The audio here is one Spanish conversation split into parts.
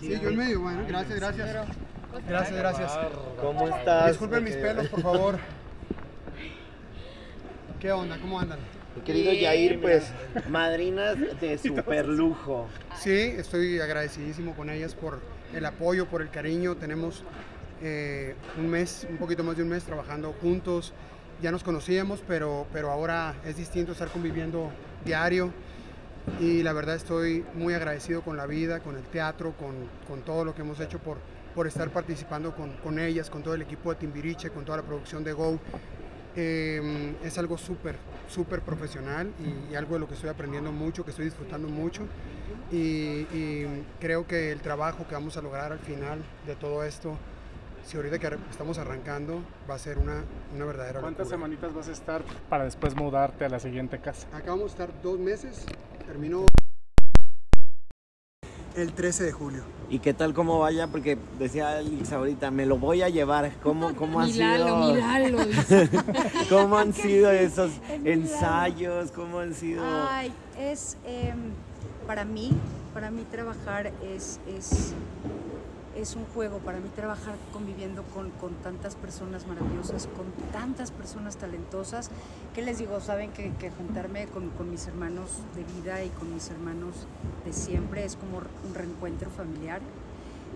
Sí, yo en medio, bueno, gracias, gracias. Gracias, gracias. ¿Cómo estás? Disculpen mis pelos, por favor. ¿Qué onda? ¿Cómo andan? Mi querido Yair, pues, madrinas de super lujo. Sí, estoy agradecidísimo con ellas por el apoyo, por el cariño. Tenemos eh, un mes, un poquito más de un mes trabajando juntos. Ya nos conocíamos, pero, pero ahora es distinto estar conviviendo diario. Y la verdad estoy muy agradecido con la vida, con el teatro, con, con todo lo que hemos hecho por, por estar participando con, con, ellas, con todo el equipo de Timbiriche, con toda la producción de Go. Eh, es algo súper, súper profesional y, y, algo de lo que estoy aprendiendo mucho, que estoy disfrutando mucho. Y, y, creo que el trabajo que vamos a lograr al final de todo esto, si ahorita que estamos arrancando, va a ser una, una verdadera ¿Cuántas locura. semanitas vas a estar para después mudarte a la siguiente casa? Acá vamos a estar dos meses, termino el 13 de julio. ¿Y qué tal cómo vaya? Porque decía Alex ahorita, me lo voy a llevar. ¿Cómo, cómo ha sido? Míralo, ¿Cómo han sido esos ensayos? ¿Cómo han sido? Ay, es eh, para mí, para mí trabajar es, es, es un juego, para mí trabajar conviviendo con, con, tantas personas maravillosas, con tantas personas talentosas, ¿qué les digo? Saben que, que juntarme con, con, mis hermanos de vida y con mis hermanos de siempre es como un reencuentro familiar,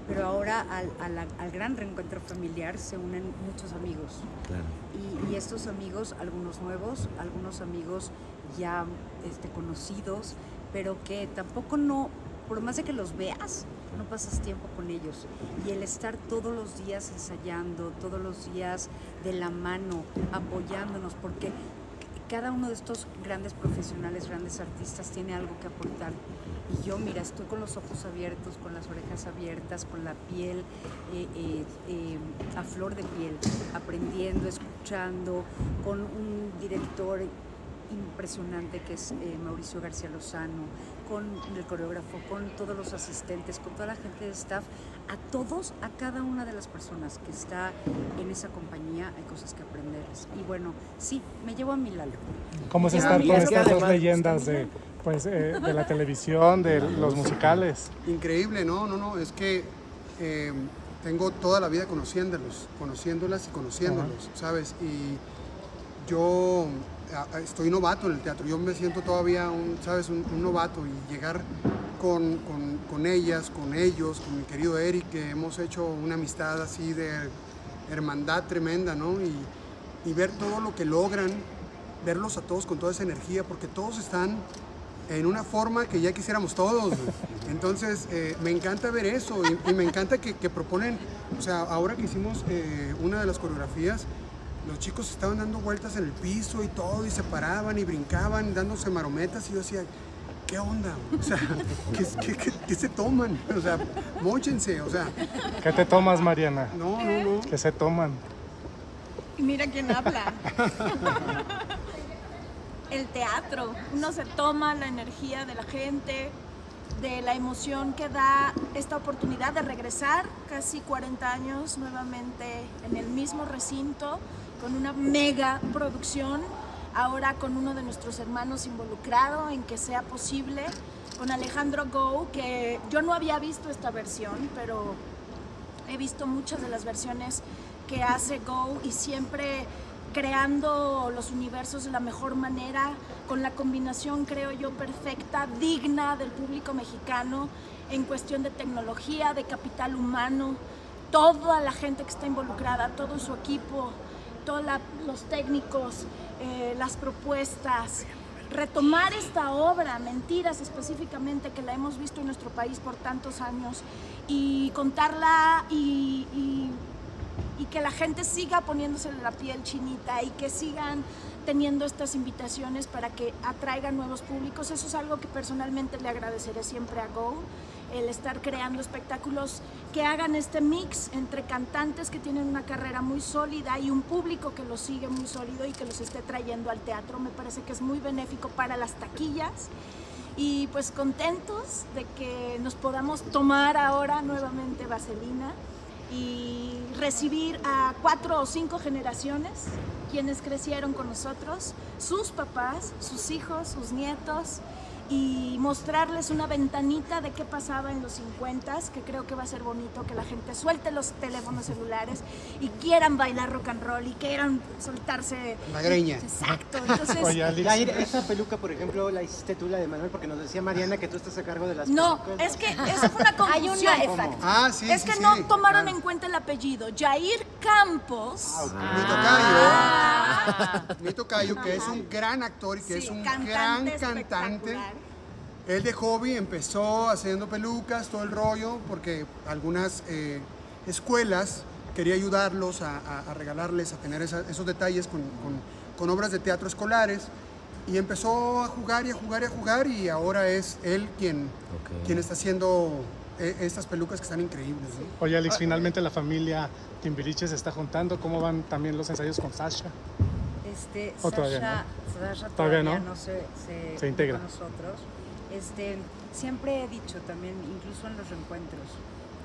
pero ahora al, al, al gran reencuentro familiar se unen muchos amigos. Claro. Y, y, estos amigos, algunos nuevos, algunos amigos ya este, conocidos, pero que tampoco no, por más de que los veas, no pasas tiempo con ellos. Y el estar todos los días ensayando, todos los días de la mano, apoyándonos, porque cada uno de estos grandes profesionales, grandes artistas tiene algo que aportar. Y yo, mira, estoy con los ojos abiertos, con las orejas abiertas, con la piel eh, eh, eh, a flor de piel, aprendiendo, escuchando, con un director impresionante que es Mauricio García Lozano, con el coreógrafo, con todos los asistentes, con toda la gente de staff, a todos, a cada una de las personas que está en esa compañía hay cosas que aprenderles. Y bueno, sí, me llevo a mi Lalo. ¿Cómo es estar con estas dos leyendas de, pues, eh, de la televisión, de los musicales? Increíble, no, no, no, es que eh, tengo toda la vida conociéndolos, conociéndolas y conociéndolos, uh -huh. ¿sabes? Y yo estoy novato en el teatro, yo me siento todavía, un, ¿sabes? Un, un novato y llegar con, con, con, ellas, con ellos, con mi querido Eric, que hemos hecho una amistad así de hermandad tremenda, ¿no? Y, y ver todo lo que logran, verlos a todos con toda esa energía, porque todos están en una forma que ya quisiéramos todos. Entonces, eh, me encanta ver eso y, y me encanta que, que, proponen, o sea, ahora que hicimos eh, una de las coreografías, los chicos estaban dando vueltas en el piso y todo, y se paraban y brincaban, dándose marometas, y yo decía, ¿qué onda? O sea, ¿qué, qué, qué, qué se toman? O sea, mochense, o sea. ¿Qué te tomas, Mariana? No, no, no. ¿Qué se toman? Y mira quién habla. el teatro. Uno se toma la energía de la gente, de la emoción que da esta oportunidad de regresar casi 40 años nuevamente en el mismo recinto con una mega producción, ahora con uno de nuestros hermanos involucrado en que sea posible, con Alejandro Go, que yo no había visto esta versión, pero he visto muchas de las versiones que hace Go y siempre creando los universos de la mejor manera, con la combinación, creo yo, perfecta, digna del público mexicano en cuestión de tecnología, de capital humano, toda la gente que está involucrada, todo su equipo, los técnicos, eh, las propuestas, retomar esta obra, Mentiras específicamente, que la hemos visto en nuestro país por tantos años, y contarla y, y y que la gente siga poniéndose la piel chinita y que sigan teniendo estas invitaciones para que atraigan nuevos públicos. Eso es algo que personalmente le agradeceré siempre a Go, el estar creando espectáculos que hagan este mix entre cantantes que tienen una carrera muy sólida y un público que los sigue muy sólido y que los esté trayendo al teatro. Me parece que es muy benéfico para las taquillas y pues contentos de que nos podamos tomar ahora nuevamente Vaselina y recibir a cuatro o cinco generaciones quienes crecieron con nosotros, sus papás, sus hijos, sus nietos y mostrarles una ventanita de qué pasaba en los 50, que creo que va a ser bonito que la gente suelte los teléfonos celulares y quieran bailar rock and roll y quieran soltarse la greña. Exacto. Entonces, Oye, esa peluca, por ejemplo, la hiciste tú la de Manuel porque nos decía Mariana que tú estás a cargo de las No, es que esa fue una confusión. Hay una, Ah, sí, es sí, que sí, no tomaron claro. en cuenta el apellido. Jair Campos. Ah, Mi tocayo, mi tocayo, que es un gran actor y que Sí, es un cantante gran cantante. Él de hobby empezó haciendo pelucas, todo el rollo, porque algunas eh, escuelas quería ayudarlos a, a- a regalarles, a tener esa- esos detalles con, con- con obras de teatro escolares. Y empezó a jugar y a jugar y a jugar y ahora es él quien, quien está haciendo eh, estas pelucas que están increíbles. ¿no? Oye, Alex, finalmente la familia Timbiriche se está juntando. ¿Cómo van también los ensayos con Sasha? Este, ¿O todavía Sasha, no? Sasha Todavía todavía, no. no, se, se, Se integra. con nosotros. Este, siempre he dicho también, incluso en los reencuentros,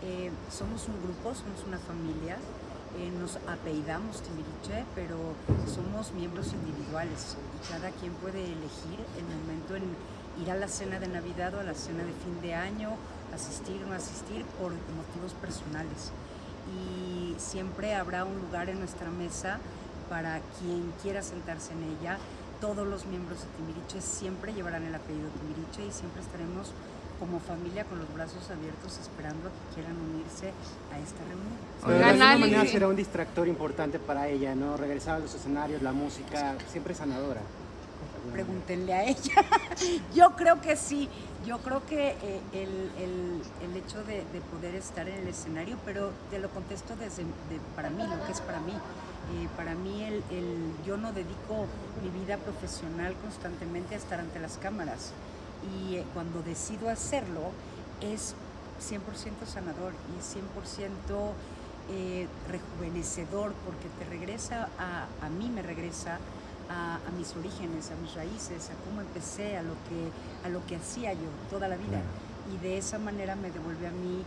eh, somos un grupo, somos una familia, eh, nos apellidamos Timbiriche, pero somos miembros individuales y cada quien puede elegir el momento en ir a la cena de Navidad o a la cena de fin de año, asistir o no asistir por motivos personales. Y siempre habrá un lugar en nuestra mesa para quien quiera sentarse en ella. Todos los miembros de Timbiriche siempre llevarán el apellido Timbiriche y siempre estaremos como familia con los brazos abiertos esperando a que quieran unirse a esta reunión. Pero de alguna manera será un distractor importante para ella, ¿no? Regresar a los escenarios, la música, siempre sanadora. Pregúntenle a ella. Yo creo que sí. Yo creo que eh, el, el- el hecho de, de poder estar en el escenario, pero te lo contesto desde de- para mí, lo que es para mí. Eh, para mí, el, el- yo no dedico mi vida profesional constantemente a estar ante las cámaras. Y eh, cuando decido hacerlo, es 100% sanador y es 100% eh, rejuvenecedor porque te regresa a, a mí, me regresa a, a mis orígenes, a mis raíces, a cómo empecé, a lo que, a lo que hacía yo toda la vida. Y de esa manera me devuelve a mí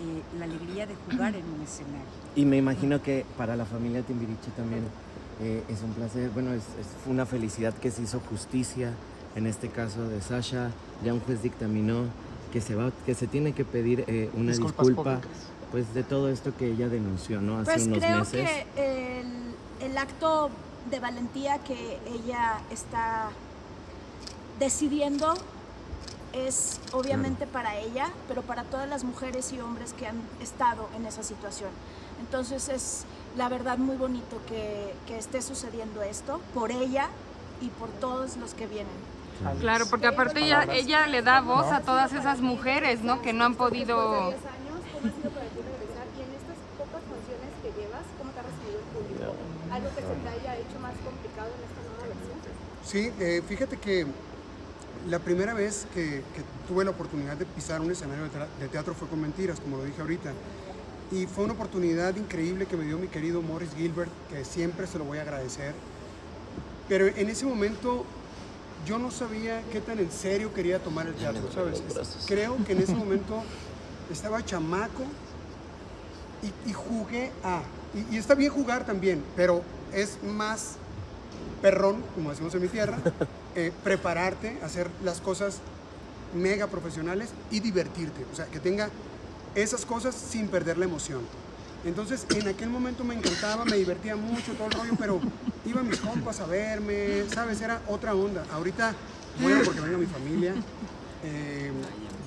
eh, la alegría de jugar en un escenario. Y me imagino que para la familia Timbiriche también eh, es un placer, bueno, es, es una felicidad que se hizo justicia, en este caso de Sasha, ya un juez dictaminó que se va, que se tiene que pedir eh, una Disculpas disculpa públicas. pues de todo esto que ella denunció, ¿no? Hace Pues unos creo meses. que el, el acto de valentía que ella está decidiendo es obviamente para ella, pero para todas las mujeres y hombres que han estado en esa situación. Entonces es la verdad muy bonito que, que esté sucediendo esto por ella y por todos los que vienen. Claro, porque aparte ella, ella le da voz a todas esas mujeres, ¿no? Que no han podido... años, ¿cómo ha sido para ti regresar? Y en estas pocas funciones que llevas, ¿cómo te ha recibido el público? ¿Algo que se te haya hecho más complicado en esta nueva versión? Sí, eh, fíjate que la primera vez que, que tuve la oportunidad de pisar un escenario de, teatro fue con Mentiras, como lo dije ahorita. Y fue una oportunidad increíble que me dio mi querido Morris Gilbert, que siempre se lo voy a agradecer. Pero en ese momento yo no sabía qué tan en serio quería tomar el teatro, ¿sabes? Creo que en ese momento estaba chamaco y, y jugué a... Y, y está bien jugar también, pero es más perrón, como decimos en mi tierra, eh, prepararte, hacer las cosas mega profesionales y divertirte. O sea, que tenga esas cosas sin perder la emoción. Entonces, en aquel momento me encantaba, me divertía mucho todo el rollo, pero iban mis compas a verme, ¿sabes? Era otra onda. Ahorita, bueno, porque venga mi familia. eh,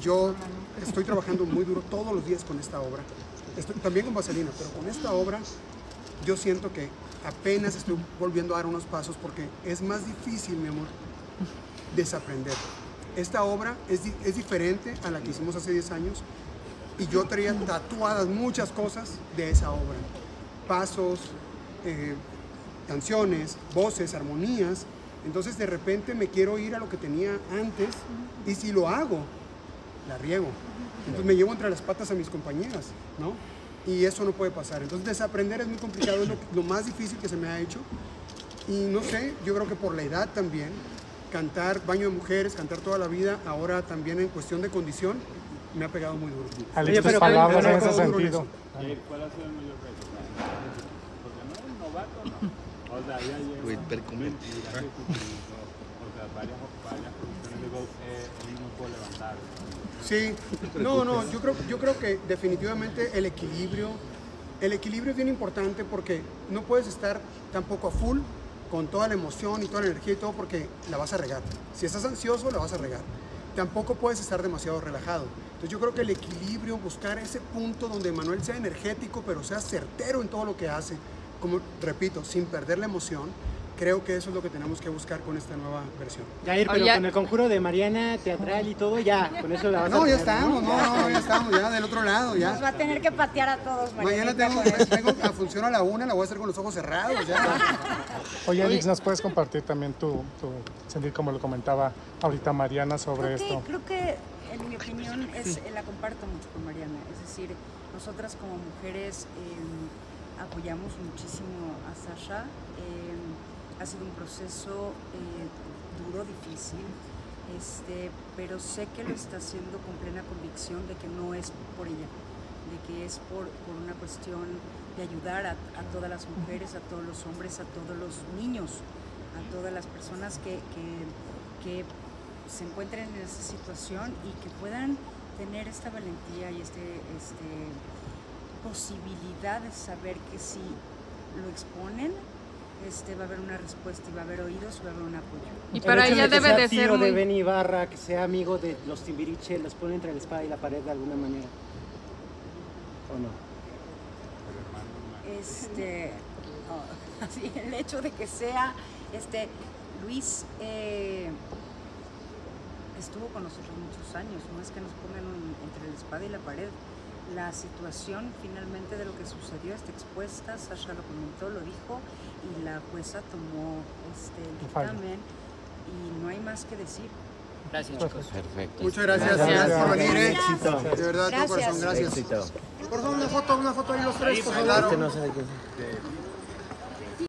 yo estoy trabajando muy duro todos los días con esta obra. Estoy, también con Vaselina, pero con esta obra yo siento que apenas estoy volviendo a dar unos pasos porque es más difícil, mi amor, desaprender. Esta obra es, es diferente a la que hicimos hace 10 años y yo traía tatuadas muchas cosas de esa obra. Pasos, eh, canciones, voces, armonías. Entonces de repente me quiero ir a lo que tenía antes y si lo hago, la riego. Entonces me llevo entre las patas a mis compañeras, ¿no? Y eso no puede pasar. Entonces desaprender es muy complicado, es lo, lo más difícil que se me ha hecho. Y no sé, yo creo que por la edad también, cantar baño de mujeres, cantar toda la vida, ahora también en cuestión de condición, me ha pegado muy duro. Alex, Oye, tus pero palabras ¿cuál- en ese sentido. ¿Cuál ha sido el mayor reto? Porque no es novato, no. O sea, ya eh. Sí, no, no, yo creo, yo creo que definitivamente el equilibrio, el equilibrio es bien importante porque no puedes estar tampoco a full con toda la emoción y toda la energía y todo porque la vas a regar. Si estás ansioso, la vas a regar. Tampoco puedes estar demasiado relajado. Entonces yo creo que el equilibrio, buscar ese punto donde Manuel sea energético, pero sea certero en todo lo que hace, como repito, sin perder la emoción, creo que eso es lo que tenemos que buscar con esta nueva versión. Jair, pero con el conjuro de Mariana, teatral y todo, ya, con eso la vas a No, ya estamos, no, no, ya estamos, ya del otro lado, ya. Nos va a tener que patear a todos, Mañana Marianita, tengo, tengo a función a la una, la voy a hacer con los ojos cerrados ya. Oye, Alex, ¿nos puedes compartir también tu, tu sentir, como lo comentaba ahorita Mariana, sobre Creo que, esto? creo que, en mi opinión, es, eh, la comparto mucho con Mariana. Es decir, nosotras como mujeres eh, apoyamos muchísimo a Sasha. Eh, ha sido un proceso eh, duro, difícil, este, pero sé que lo está haciendo con plena convicción de que no es por ella, de que es por, por una cuestión de ayudar a, a todas las mujeres, a todos los hombres, a todos los niños, a todas las personas que, que, que se encuentren en esta situación y que puedan tener esta valentía y este, este posibilidad de saber que si lo exponen, este, va a haber una respuesta y va a haber oídos y va a haber un apoyo. Y El para ella de que debe sea de tío ser de muy... Benny Ibarra, que sea amigo de los Timbiriche, los pone entre la espada y la pared de alguna manera. ¿O no? Este, oh, así, el hecho de que sea, este, Luis eh, estuvo con nosotros muchos años, no es que nos pongan un- entre la espada y la pared. La situación finalmente de lo que sucedió está expuesta, Sasha lo comentó, lo dijo, y la jueza tomó este, el dictamen y no hay más que decir. Gracias, chicos. Perfecto. Muchas gracias, Gracias. gracias por venir. eh. Éxito. De verdad, de Gracias. corazón, gracias. Éxito. Por favor, una foto, una foto ahí los tres, por favor.